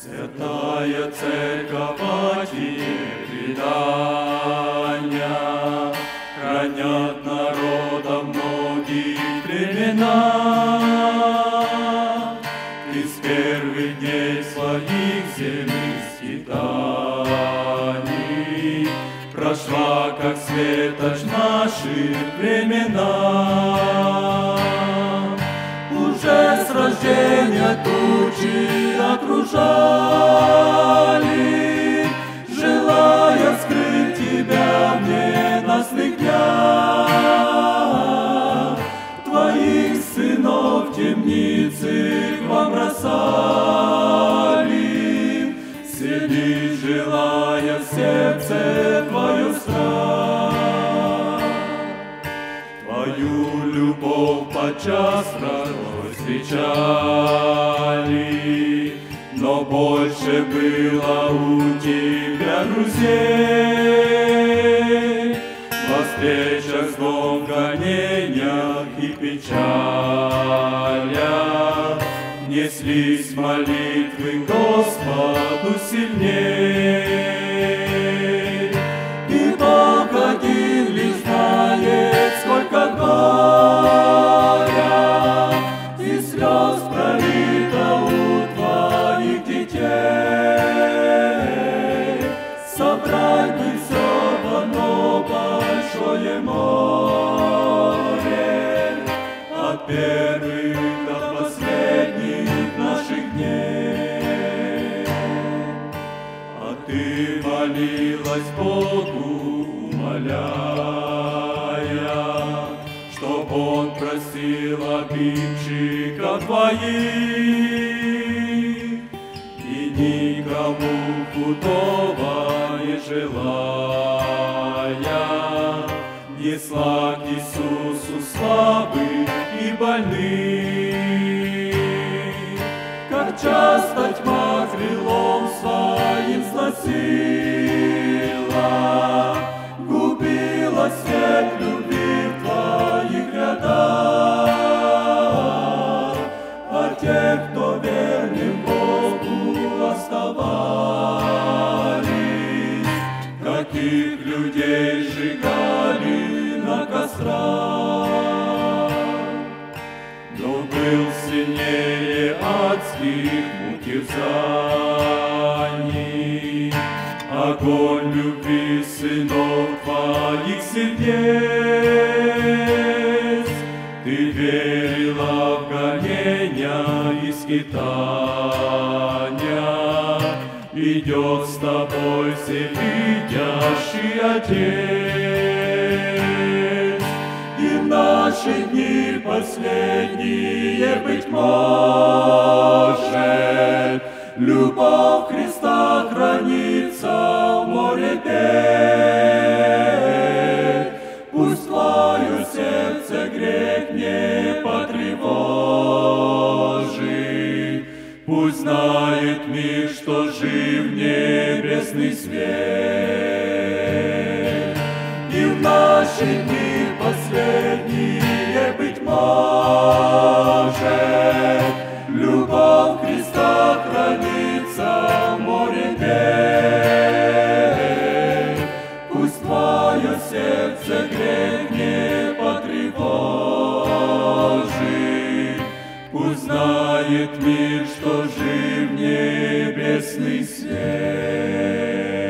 Святая Церковь предания Хранят народа многие племена. Из первых дней своих земных скитаний Прошла, как светоч наши времена. Уже с рождения тучи окружали, Желая скрыть тебя в ненастных днях. Твоих сынов темницы к вам бросали, Сели, желая в сердце твое страх. Любовь подчас встречали, но больше было у тебя друзей. Во встречах с злом, гонениях и печалях Неслись молитвы Господу сильней. Одно большое море, от первых до последних наших дней. А ты молилась Богу, умоляя, Чтоб Он простил обидчиков твоих, И никому худого желая, Несла к Иисусу слабых и больных. Как часто тьма крылом своим сносила, был сильнее адских утязаний, Огонь любви сынов твоих сердец. Ты верила в гонения и скитания, Идет с тобой всевидящий Отец. И в наши дни последние, быть может, Любовь Христа хранится в море бед. Пусть твое сердце грех не потревожит, Пусть знает мир, что жив небесный свет. И в наши дни последние, Христа хранится море бед. Пусть твое сердце грех не потревожит, Пусть знает мир, что жив небесный свет.